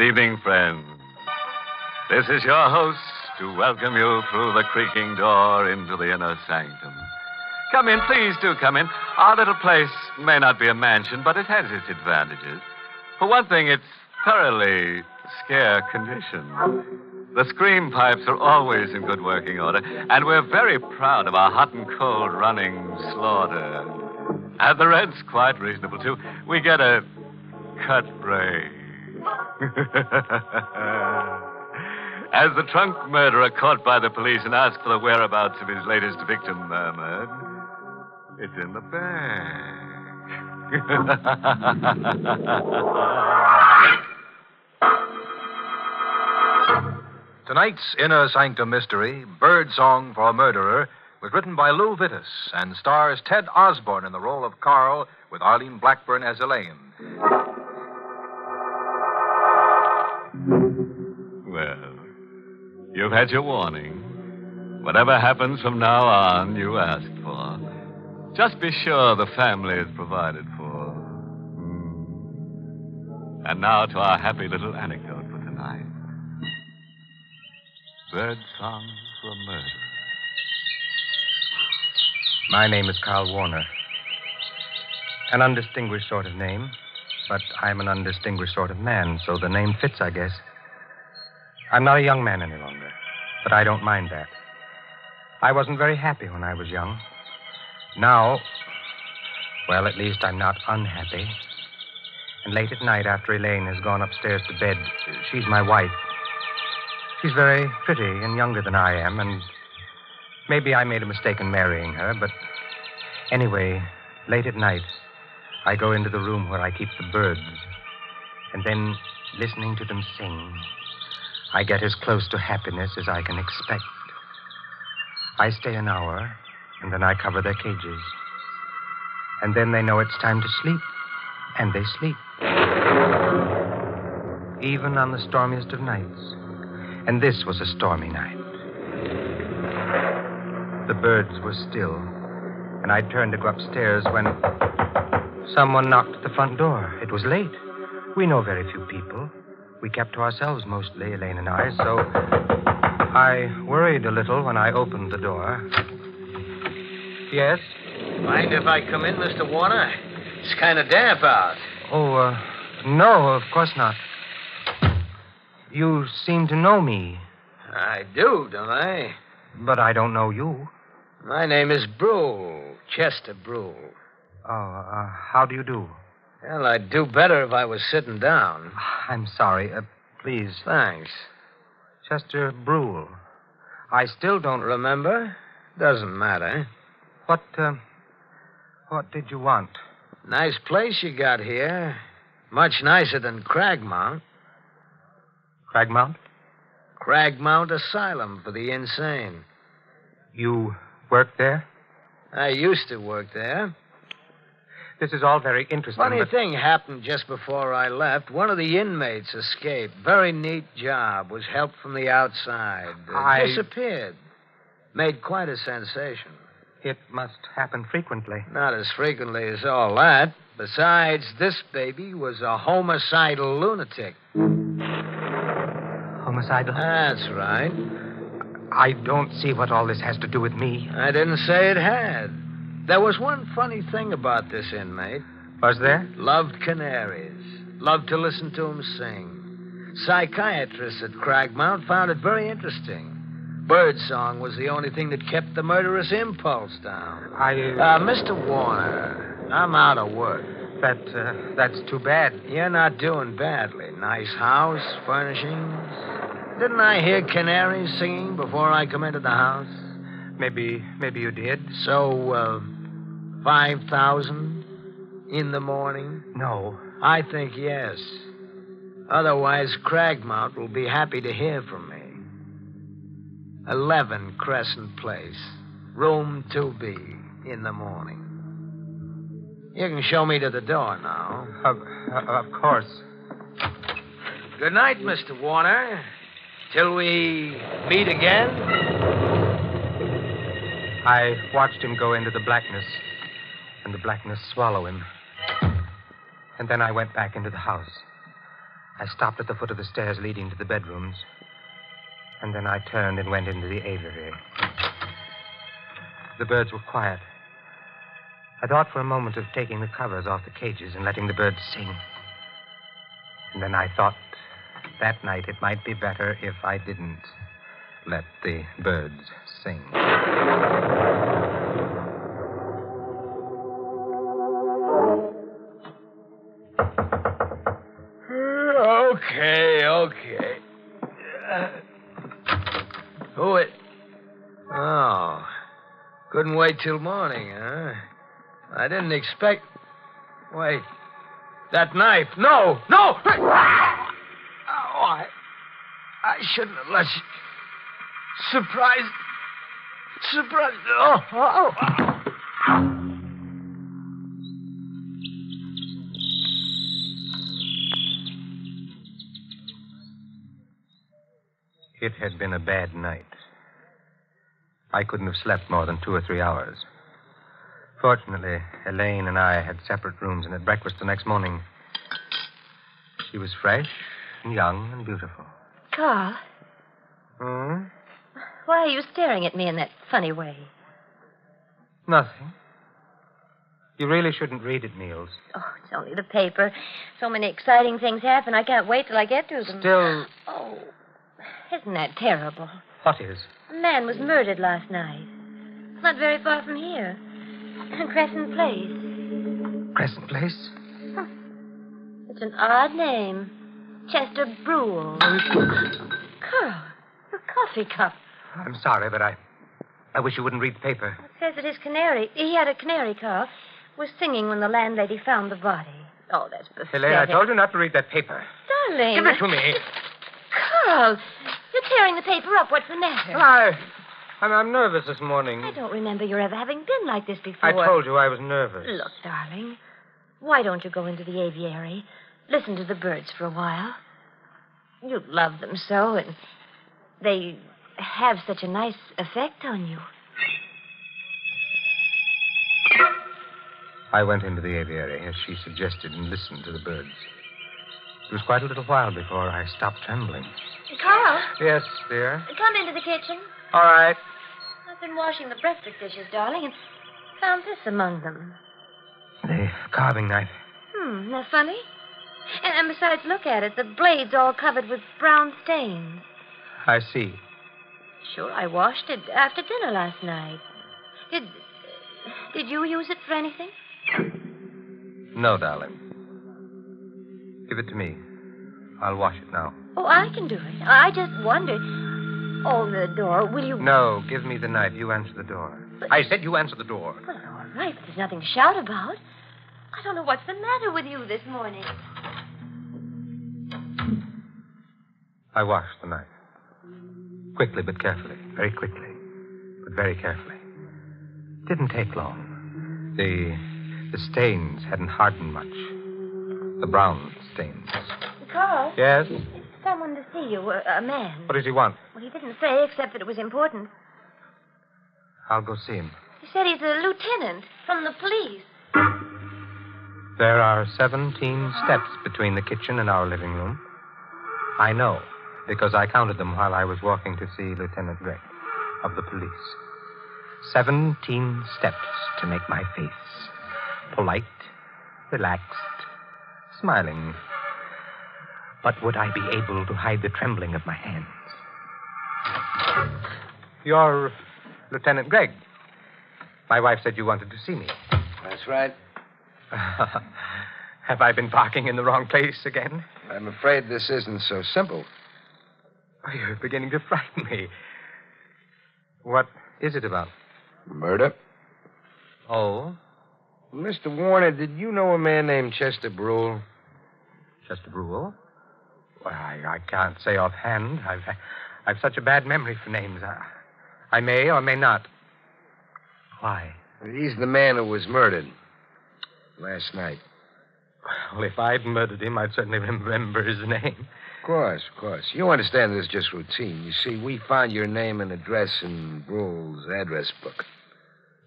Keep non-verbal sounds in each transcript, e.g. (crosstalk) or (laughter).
Good evening, friends. This is your host to welcome you through the creaking door into the inner sanctum. Come in, please do come in. Our little place may not be a mansion, but it has its advantages. For one thing, it's thoroughly scare condition. The scream pipes are always in good working order, and we're very proud of our hot and cold running slaughter. And the rent's quite reasonable, too. We get a cut break. (laughs) As the trunk murderer caught by the police and asked for the whereabouts of his latest victim murmured, it's in the bag. (laughs) Tonight's Inner Sanctum Mystery, Bird Song for a Murderer, was written by Lou Vittes and stars Ted Osborne in the role of Carl with Arlene Blackburn as Elaine. You've had your warning. Whatever happens from now on, you asked for. Just be sure the family is provided for. And now to our happy little anecdote for tonight. Bird song for murder. My name is Carl Warner. An undistinguished sort of name, but I'm an undistinguished sort of man, so the name fits, I guess. I'm not a young man any longer, but I don't mind that. I wasn't very happy when I was young. Now, well, at least I'm not unhappy. And late at night, after Elaine has gone upstairs to bed, she's my wife. She's very pretty and younger than I am, and maybe I made a mistake in marrying her, but anyway, late at night, I go into the room where I keep the birds, and then, listening to them sing, I get as close to happiness as I can expect. I stay an hour, and then I cover their cages. And then they know it's time to sleep, and they sleep. Even on the stormiest of nights. And this was a stormy night. The birds were still, and I turned to go upstairs when someone knocked at the front door. It was late. We know very few people. We kept to ourselves mostly, Elaine and I, so I worried a little when I opened the door. Yes? Mind if I come in, Mr. Warner? It's kind of damp out. Oh, uh, no, of course not. You seem to know me, I do, don't I? but I don't know you. My name is Brule, Chester Brule. Oh, uh, how do you do? Well, I'd do better if I was sitting down. (sighs) I'm sorry. Uh, please, Thanks. Chester Brule. I still don't. Remember? Doesn't matter. What, uh, what did you want? Nice place you got here. Much nicer than Cragmount. Cragmount? Cragmount Asylum for the insane. You work there? I used to work there. This is all very interesting. Funny but... thing happened just before I left. One of the inmates escaped. Very neat job. Was helped from the outside. I- Disappeared. Made quite a sensation. It must happen frequently. Not as frequently as all that. Besides, this baby was a homicidal lunatic. Homicidal? That's right. I don't see what all this has to do with me. I didn't say it had. There was one funny thing about this inmate. Was there? Loved canaries. Loved to listen to 'em sing. Psychiatrists at Cragmount found it very interesting. Birdsong was the only thing that kept the murderous impulse down. I. Uh, Mr. Warner, I'm out of work. that, uh, that's too bad. You're not doing badly. Nice house, furnishings. Didn't I hear canaries singing before I come into the house? Maybe, maybe you did. So, uh, 5,000 in the morning? No. I think yes. Otherwise, Cragmount will be happy to hear from me. 11 Crescent Place, room 2B, in the morning. You can show me to the door now. Of, of course. Good night, Mr. Warner. Till we meet again. I watched him go into the blackness, and the blackness swallow him. And then I went back into the house. I stopped at the foot of the stairs leading to the bedrooms. And then I turned and went into the aviary. The birds were quiet. I thought for a moment of taking the covers off the cages and letting the birds sing. And then I thought that night it might be better if I didn't let the birds sing. Wait till morning, huh? I didn't expect. Wait. That knife. No! No! Oh, I. I shouldn't have let you. Surprise. Surprise. Oh, oh, oh. It had been a bad night. I couldn't have slept more than two or three hours. Fortunately, Elaine and I had separate rooms, and at breakfast the next morning, she was fresh and young and beautiful. Carl, Hmm? why are you staring at me in that funny way? Nothing. You really shouldn't read it, Niels. Oh, it's only the paper. So many exciting things happen. I can't wait till I get to them. Still, Oh, isn't that terrible? What is? A man was murdered last night. Not very far from here. (laughs) Crescent Place. Crescent Place? It's an odd name. Chester Brule. Carl, your coffee cup. I'm sorry, but I. I wish you wouldn't read the paper. It says that his canary, he had a canary, Carl, was singing when the landlady found the body. Oh, that's pathetic. Elaine, I told you not to read that paper. Darling. Give it to me. Carl, tearing the paper up. What's the matter? I. I'm, I'm nervous this morning. I don't remember your ever having been like this before. I told you I was nervous. Look, darling, why don't you go into the aviary, listen to the birds for a while? You love them so, and they have such a nice effect on you. I went into the aviary, as she suggested, and listened to the birds. It was quite a little while before I stopped trembling. Carl, Yes, dear. come into the kitchen. All right. I've been washing the breakfast dishes, darling, and found this among them. The carving knife. Hmm, that funny? And, and besides, look at it. The blade's all covered with brown stains. I see. Sure, I washed it after dinner last night. Did did you use it for anything? No, darling. Give it to me. I'll wash it now. Oh, I can do it. I just wondered. Oh, the door. Will you? No, give me the knife. You answer the door. I said you answer the door. Well, all right, but there's nothing to shout about. I don't know what's the matter with you this morning. I washed the knife. Quickly but carefully. Very quickly. But very carefully. It Didn't take long. The the stains hadn't hardened much. The brown Carl, Yes? someone to see you, a, a man. What does he want? Well, he didn't say except that it was important. I'll go see him. He said he's a lieutenant from the police. There are 17 steps between the kitchen and our living room. I know, because I counted them while I was walking to see Lieutenant Gregg of the police. 17 steps to make my face polite, relaxed, smiling. But would I be able to hide the trembling of my hands? You're Lieutenant Gregg. My wife said you wanted to see me. That's right. (laughs) Have I been parking in the wrong place again? I'm afraid this isn't so simple. Oh, you're beginning to frighten me. What is it about? Murder? Oh, Mr. Warner, did you know a man named Chester Brule? Chester Brule? Well, I, I can't say offhand. I've, I've such a bad memory for names. I, I may or may not. Why? He's the man who was murdered last night. Well, if I'd murdered him, I'd certainly remember his name. Of course, of course. You understand this is just routine. You see, we found your name and address in Brule's address book.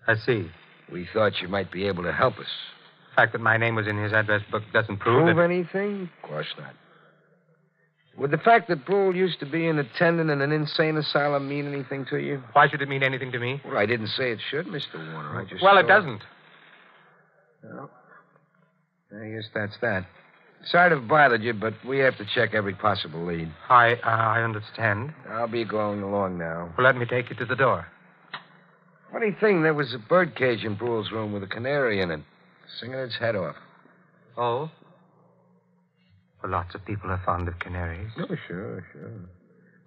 I see. We thought you might be able to help us. The fact that my name was in his address book doesn't prove, Prove it. anything? Of course not. Would the fact that Brule used to be an attendant in an insane asylum mean anything to you? Why should it mean anything to me? Well, I didn't say it should, Mr. Warner. I just Well, it doesn't. Well, I guess that's that. Sorry to have bothered you, but we have to check every possible lead. I, uh, I understand. I'll be going along now. Well, let me take you to the door. Funny thing, there was a bird cage in Brule's room with a canary in it, singing its head off. Oh? Well, lots of people are fond of canaries. Oh, sure, sure.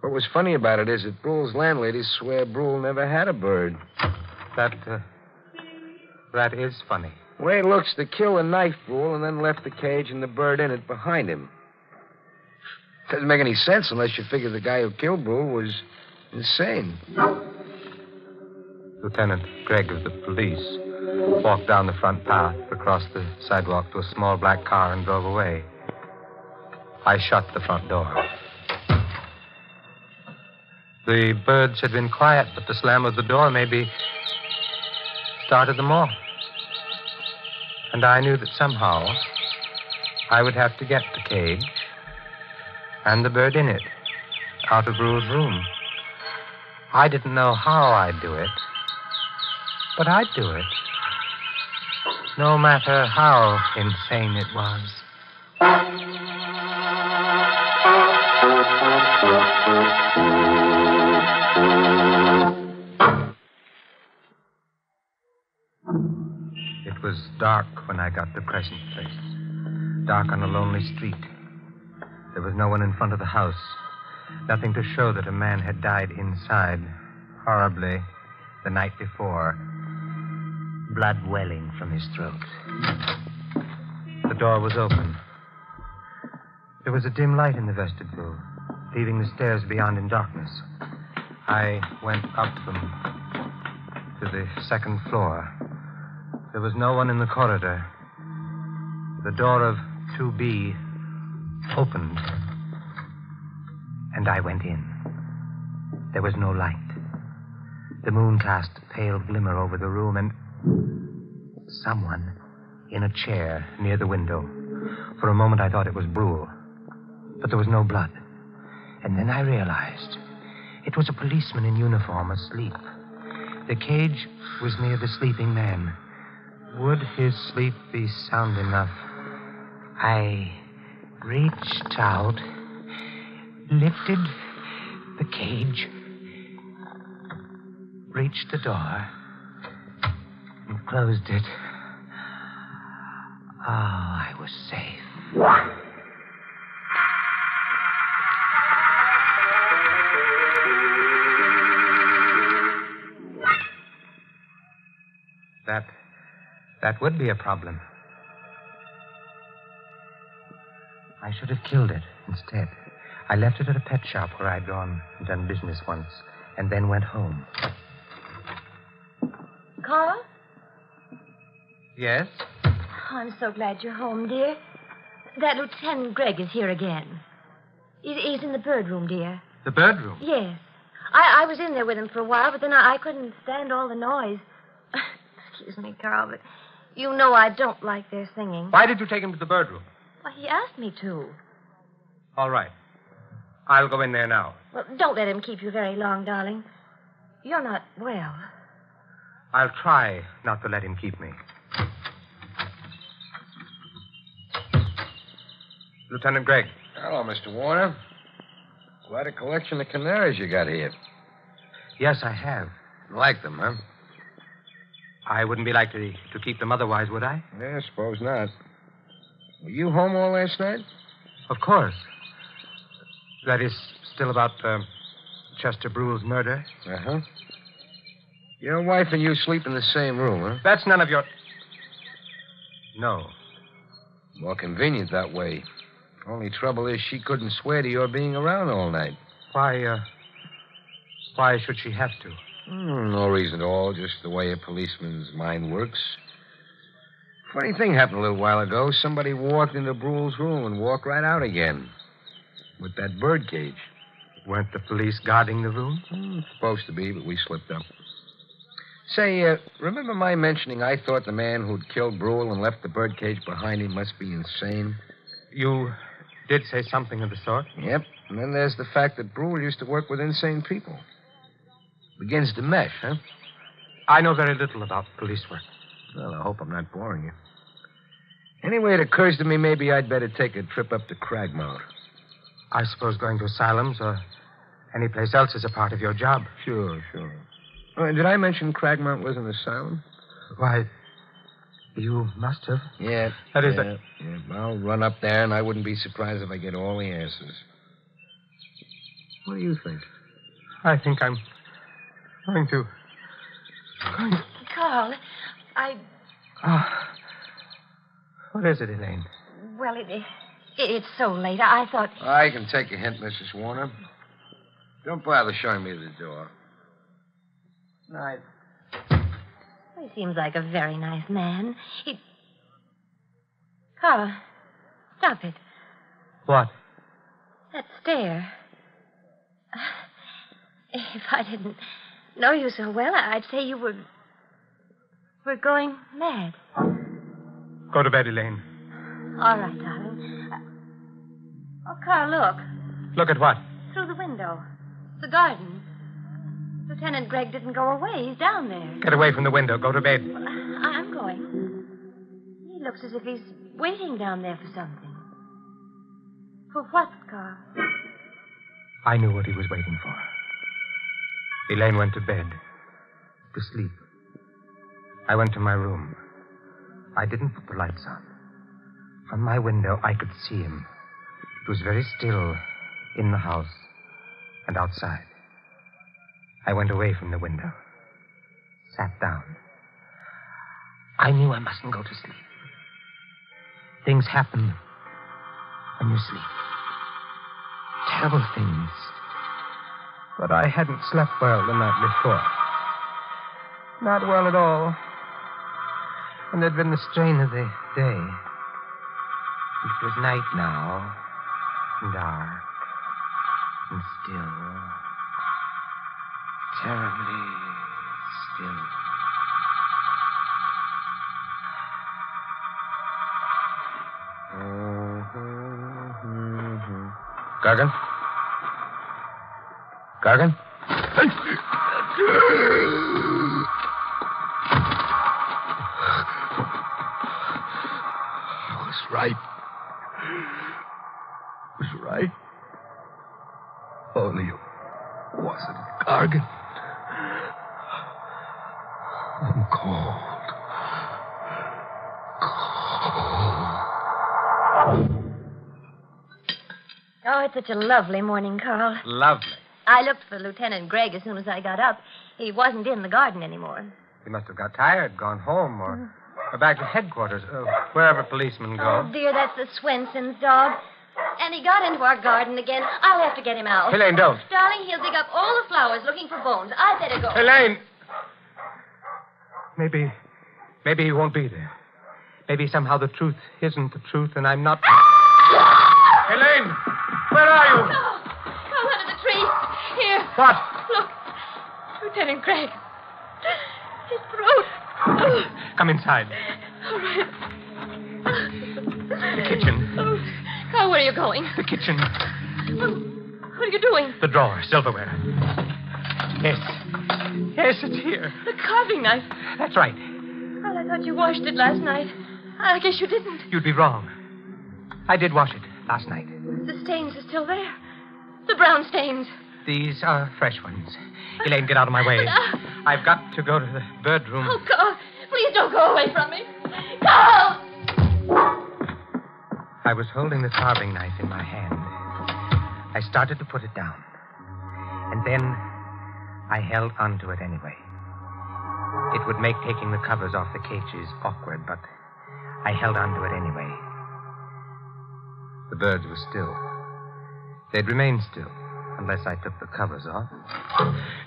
What was funny about it is that Brule's landladies swear Brule never had a bird. That, uh, that is funny. Way it looks, to kill and knife Brule and then left the cage and the bird in it behind him. Doesn't make any sense unless you figure the guy who killed Brule was insane. Lieutenant Gregg of the police walked down the front path, across the sidewalk to a small black car, and drove away. I shut the front door. The birds had been quiet, but the slam of the door maybe started them off. And I knew that somehow I would have to get the cage and the bird in it out of Brule's room. I didn't know how I'd do it, but I'd do it. No matter how insane it was. It was dark when I got to Crescent Place. Dark on a lonely street. There was no one in front of the house. Nothing to show that a man had died inside, horribly, the night before. Blood welling from his throat. The door was open. There was a dim light in the vestibule, leaving the stairs beyond in darkness. I went up them to the second floor. There was no one in the corridor. The door of 2B opened, and I went in. There was no light. The moon cast a pale glimmer over the room, and someone in a chair near the window. For a moment, I thought it was Brule, but there was no blood. And then I realized it was a policeman in uniform asleep. The cage was near the sleeping man. Would his sleep be sound enough? I reached out, lifted the cage, reached the door, and closed it. Oh, I was safe. That would be a problem. I should have killed it instead. I left it at a pet shop where I'd gone and done business once, and then went home. Carl? Yes? Oh, I'm so glad you're home, dear. That Lieutenant Gregg is here again. He's in the bird room, dear. The bird room. Yes. I, I was in there with him for a while, but then I, I couldn't stand all the noise. (laughs) Excuse me, Carl, but you know I don't like their singing. Why did you take him to the bird room? Well, he asked me to. All right. I'll go in there now. Well, don't let him keep you very long, darling. You're not well. I'll try not to let him keep me. Lieutenant Gregg. Hello, Mr. Warner. Quite a collection of canaries you got here. Yes, I have. Like them, huh? I wouldn't be likely to keep them otherwise, would I? Yeah, I suppose not. Were you home all last night? Of course. That is still about uh, Chester Brule's murder. Uh huh. Your wife and you sleep in the same room, huh? That's none of your. No. More convenient that way. Only trouble is she couldn't swear to your being around all night. Why, uh. Why should she have to? Hmm, no reason at all, just the way a policeman's mind works. Funny thing happened a little while ago. Somebody walked into Brule's room and walked right out again. With that bird cage. Weren't the police guarding the room? Hmm, supposed to be, but we slipped up. Say, uh, remember my mentioning I thought the man who'd killed Brule and left the bird cage behind him must be insane? You. did say something of the sort. Yep. And then there's the fact that Brule used to work with insane people. Begins to mesh, huh? I know very little about police work. Well, I hope I'm not boring you. Anyway, it occurs to me maybe I'd better take a trip up to Cragmount. I suppose going to asylums or any place else is a part of your job. Sure, sure. Oh, did I mention Cragmount was an asylum? Why, you must have. Yeah. That is yeah, yeah. I'll run up there, and I wouldn't be surprised if I get all the answers. What do you think? I think I'm going to. Going to... Carl, I. Oh. What is it, Elaine? Well, it, it, it's so late. I thought. I can take a hint, Mrs. Warner. Don't bother showing me the door. Night. He seems like a very nice man. He. Carl, stop it. What? That stare. If I didn't know you so well, I'd say you were. were going mad. Go to bed, Elaine. All right, darling. Uh, oh, Carl, look. Look at what? Through the window. The garden. Lieutenant Gregg didn't go away. He's down there. Get away from the window. Go to bed. I- I'm going. He looks as if he's waiting down there for something. For what, Carl? I knew what he was waiting for. Elaine went to bed. To sleep. I went to my room. I didn't put the lights on. From my window, I could see him. It was very still in the house and outside. I went away from the window, sat down. I knew I mustn't go to sleep. Things happen when you sleep. Terrible things. But I hadn't slept well the night before. Not well at all. And there'd been the strain of the day. It was night now, and dark, and still. Terribly still. Mm-hmm, mm-hmm. Gargan? Gargan? I was right. Was right. Only it wasn't Gargan. I'm cold. Oh, it's such a lovely morning, Carl. Lovely. I looked for Lieutenant Gregg as soon as I got up. He wasn't in the garden anymore. He must have got tired, gone home, or, or back to headquarters, uh, wherever policemen go. Oh, dear, that's the Swenson's dog. And he got into our garden again. I'll have to get him out. Elaine, don't. Darling, he'll dig up all the flowers looking for bones. I'd better go. Elaine! Maybe. Maybe he won't be there. Maybe somehow the truth isn't the truth, and I'm not. (laughs) Elaine! Where are you? Oh, Here. What? Look. Lieutenant Gregg. His throat. Come inside. All right. The kitchen. Oh, Carl, where are you going? The kitchen. What, what are you doing? The drawer, silverware. Yes. Yes, it's here. The carving knife. That's right. Well, I thought you washed it last night. I guess you didn't. You'd be wrong. I did wash it last night. The stains are still there. The brown stains. These are fresh ones. Elaine, get out of my way. Uh, I've got to go to the bird room. Oh, Carl, please don't go away from me. Carl! I was holding the carving knife in my hand. I started to put it down. And then I held onto it anyway. It would make taking the covers off the cages awkward, but I held onto it anyway. The birds were still. They'd remain still unless I took the covers off.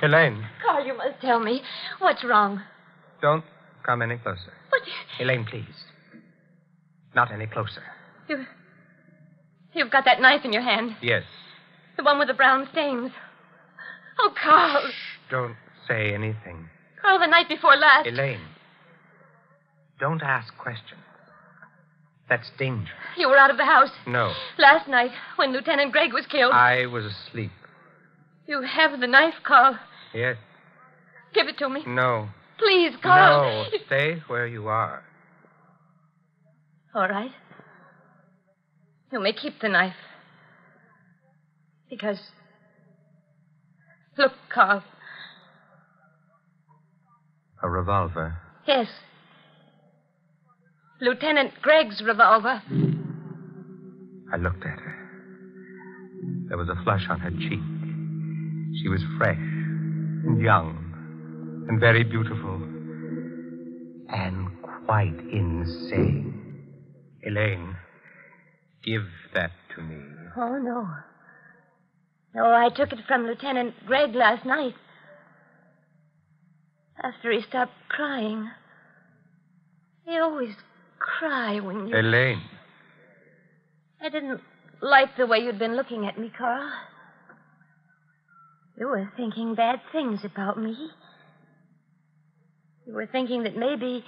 Elaine, Carl, you must tell me. What's wrong? don't come any closer. But Elaine, please. Not any closer. you. You've got that knife in your hand. Yes. The one with the brown stains. Oh, Carl. Don't say anything. Carl, the night before last. Elaine, don't ask questions. That's dangerous. You were out of the house No. last night when Lieutenant Gregg was killed. I was asleep. You have the knife, Carl. Yes. Give it to me. No. Please, Carl. No. Stay where you are. All right. You may keep the knife. Because. Look, Carl. A revolver. Yes. Lieutenant Gregg's revolver. I looked at her. There was a flush on her cheek. She was fresh and young and very beautiful and quite insane. Elaine, give that to me. Oh, no. No, I took it from Lieutenant Gregg last night. After he stopped crying. He always cry when you. Elaine. I didn't like the way you'd been looking at me, Carl. You were thinking bad things about me. You were thinking that maybe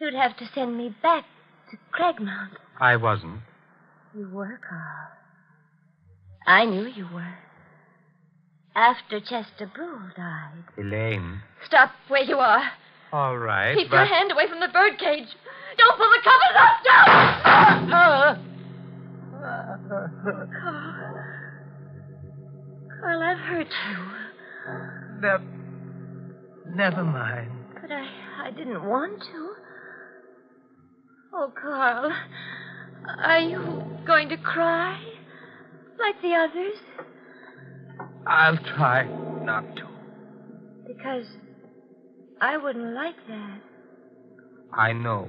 you'd have to send me back to Cragmount. I wasn't. You were, Carl. I knew you were. After Chester Brule died. Elaine. Stop where you are. All right. Keep but... your hand away from the birdcage. Don't pull the covers up. (laughs) Don't! Carl. Carl, I've hurt you. Never, never mind. But I, I didn't want to. Oh, Carl. Are you going to cry? Like the others? I'll try not to. Because I wouldn't like that. I know.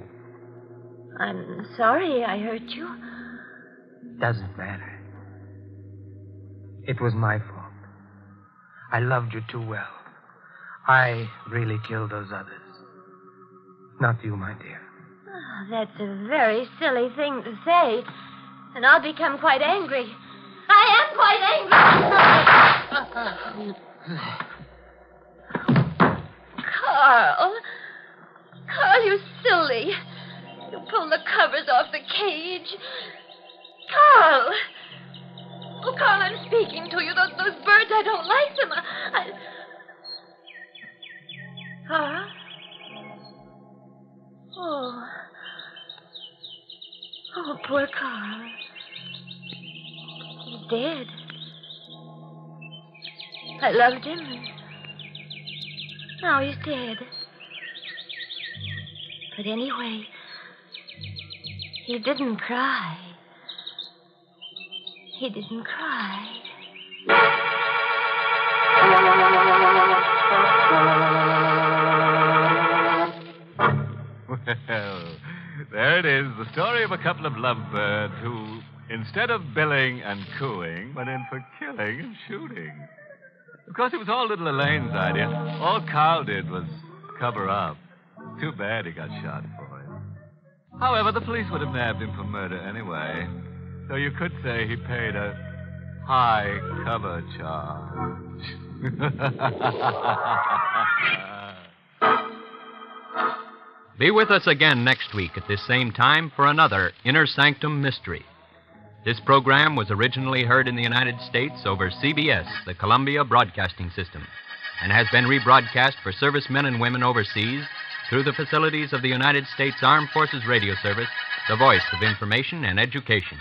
I'm sorry I hurt you. Doesn't matter. It was my fault. I loved you too well. I really killed those others. Not you, my dear. Oh, that's a very silly thing to say. And I'll become quite angry. I am quite angry. Carl. Carl, you silly. You pulled the covers off the cage. Carl. Oh, Carl, I'm speaking to you. Those, those birds, I don't like them. I... I... Carl? Oh. Oh, poor Carl. He's dead. I loved him. Now he's dead. But anyway, he didn't cry. He didn't cry. Well, there it is, the story of a couple of lovebirds who, instead of billing and cooing, went in for killing and shooting. Of course, it was all little Elaine's idea. All Carl did was cover up. Too bad he got shot for it. However, the police would have nabbed him for murder anyway. So you could say he paid a high cover charge. (laughs) Be with us again next week at this same time for another Inner Sanctum Mystery. This program was originally heard in the United States over CBS, the Columbia Broadcasting System, and has been rebroadcast for servicemen and women overseas through the facilities of the United States Armed Forces Radio Service, the voice of information and education.